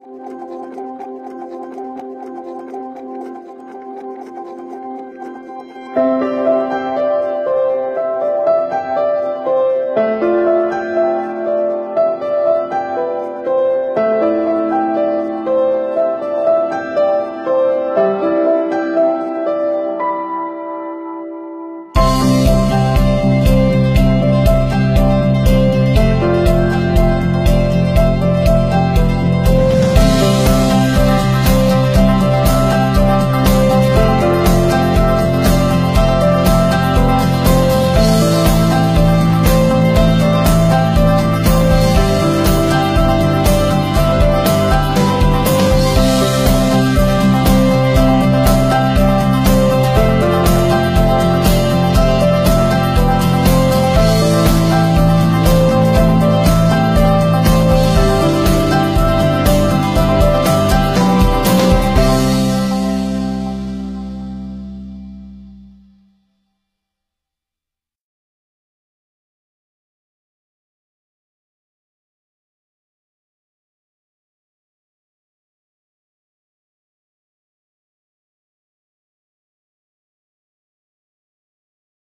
you